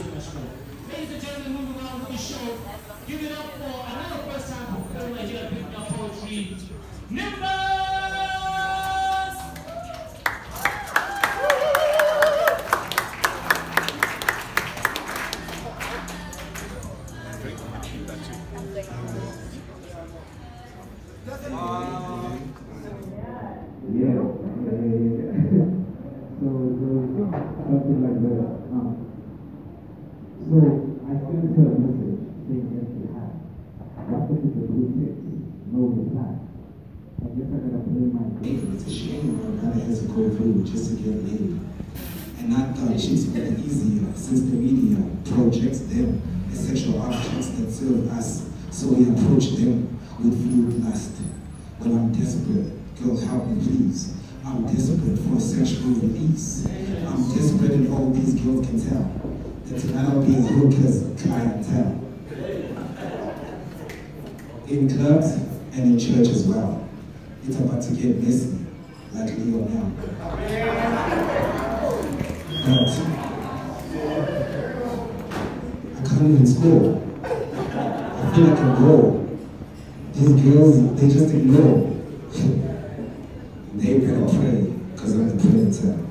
so much more. Ladies and gentlemen, moving on with the show. Give it up for another first time performer here at Pick-Me-Up Poetry, Nimbus! Yeah. so, so something like that. Um, so I sent her a message saying empty hi. What if it's a blue text? No reply. I guess I gotta play my game. It's a shame her brother has to go through just to get laid. And I thought chicks be easier since the media projects them as sexual objects that serve us. So we approach them with viewed lust. When I'm desperate, girl, help me please. I'm desperate for sexual release. I'm desperate and all these girls can tell tonight I'll be a hooker's clientele. In clubs and in church as well. It's about to get messy, like Leo now. But I can't even score. I feel like a goal. These girls, they just ignore. they better pray, because I'm the predator.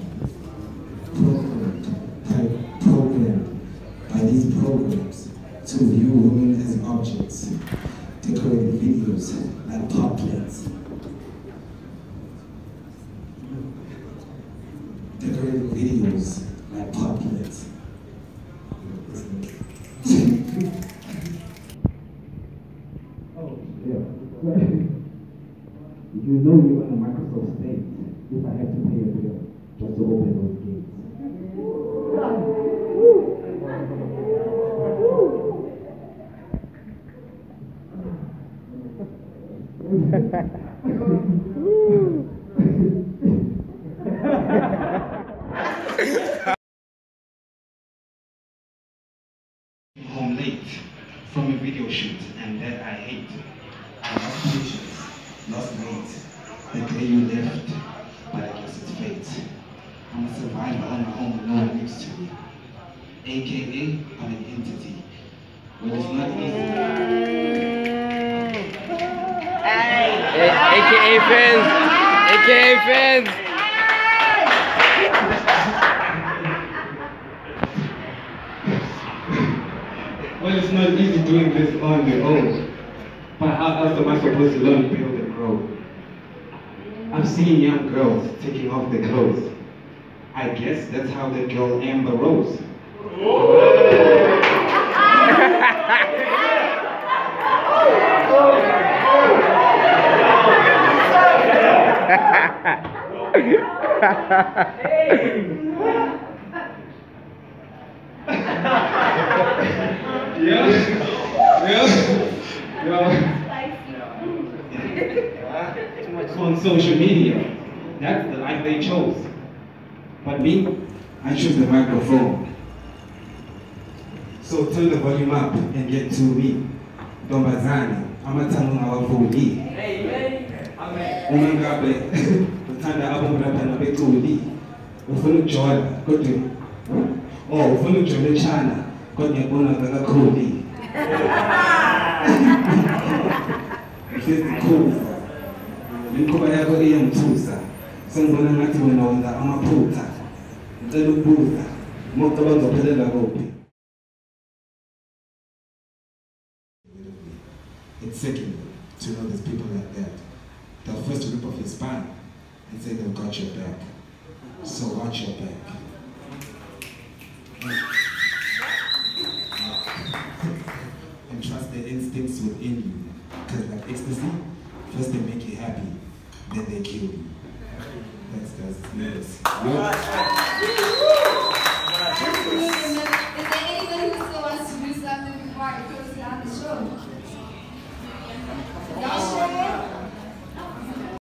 To view women as objects. Decorated videos like pop plates. Decorated videos like pop plates. Oh, yeah. you know you're in a Microsoft state if I had to pay a bill just to open those gates. Home late from a video shoot, and that I hate. I lost patience, lost weight, the day you left, but I guess it's fate. I'm a survivor on my own, no one next to me. AKA, I'm an entity. But it's not easy. AKA fans, AKA fans. Well, it's not easy doing this on your own. But how else am I supposed to learn, build, and grow? I've seen young girls taking off their clothes. I guess that's how the girl Amber Rose. Yeah, yeah, yeah. On social media, that's the life they chose. But me, I choose the microphone. So turn the volume up and get to me. Dombazani, amathangu ngawavuli. Uma ngabe uthanda abomrapana beculi, ufuna ukujola kodwa oh ufuna ukujola echana kodwa ngiyabona kakakhuli. Sesikhupha. Inkqubo yakho iyangithusa. Sengibona ngathi wena wenza amaphutha. Ngicela ukubuza, uma ucabanga uzophelela kuphi? It's sickening to know there's people like that. They'll first rip off your spine and say they've got your back. So watch your back. unless they make you happy, then they kill you. That's that's news.